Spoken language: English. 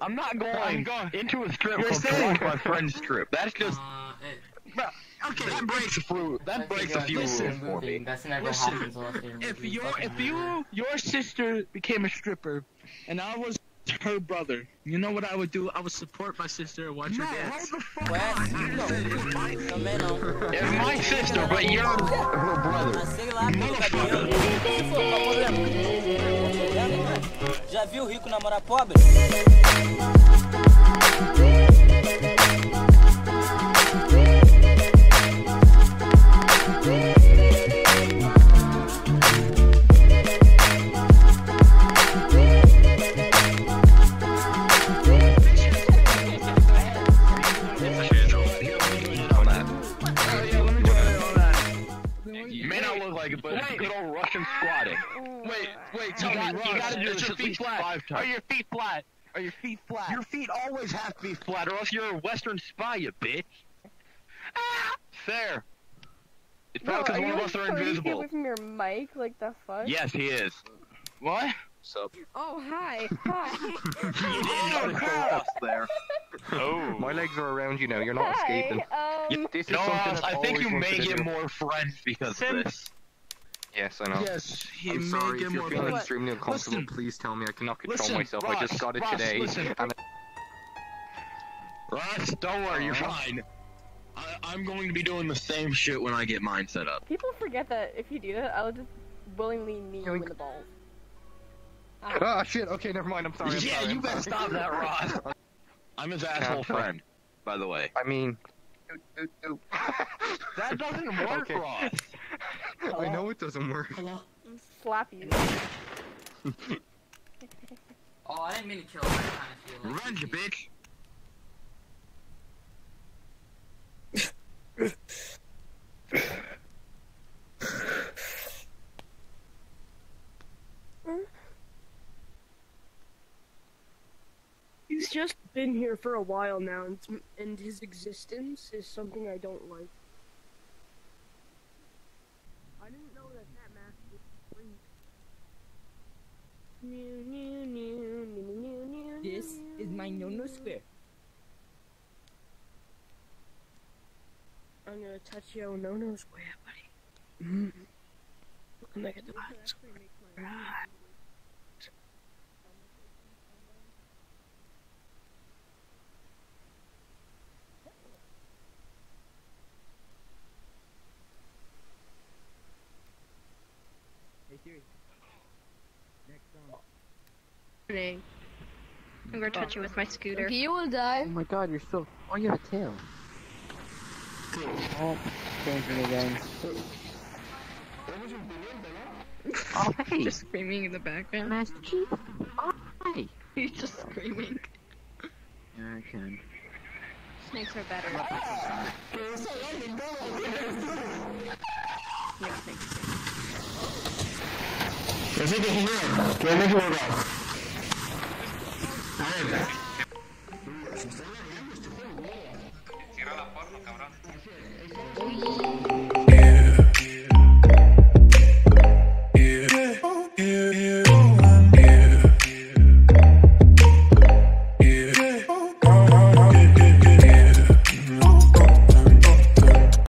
I'm not going, I'm going- into a strip You're club to saying- watch my friend's strip. That's just Uh, it, okay. That breaks a few. That breaks a few rules for me. That never Listen, happens unless you're in a If your if you your sister became a stripper, and I was her brother, you know what I would do? I would support my sister and watch her dance. Também não. It's my sister, but you're her brother. Ah, Já viu rico namorar pobre? Like but good old Russian squatting. Wait, wait, You, got, Ross, you gotta do is this your feet flat? Are your feet flat? Are your feet flat? Your feet always have to be flat, or else you're a Western spy, you bitch. Ah, fair. It's probably are because you one of us are like trying to invisible. away from your mic? Like the fuck? Yes, he is. What? So Oh hi, hi. you didn't notice us there. Oh. My legs are around you now. You're not hi. escaping. Um. This is No, something I've I think you may get more friends because Sim- of this. Yes, I know. Yes, he I'm may sorry get if you're feeling extremely uncomfortable. Listen. Please tell me I cannot control Listen, myself. I just got it Ross, today. listen. And Ross, don't worry, you're Uh-huh. fine. I, I'm going to be doing the same shit when I get mine set up. People forget that if you do that, I'll just willingly knee you in the balls. ah, shit. Okay, never mind. I'm sorry. I'm yeah, sorry, you better stop that, Ross. I'm his asshole friend, by the way. I mean. That doesn't work, Okay. Ross. I know it doesn't work. Hello. Slap you. Oh, I didn't mean to kill him. I kind of feel. Revenge, you bitch. Just been here for a while now, and, and his existence is something I don't like. I didn't know that that mask was free. This is my no-no square. I'm gonna touch your no no square, buddy. Mm. Looking like a device. Right. I'm gonna touch you with my scooter. You will die. Oh my god, you're so. Oh, you have a tail. Oh, changing again. Oh, hey! Just screaming in the background. Master Chief? Oh, hey! He's just screaming. Yeah, I can. Snakes are better. Yeah, snakes. Así que si no, que me he equivocado. A ver. Se. Cierra la porno, cabrón.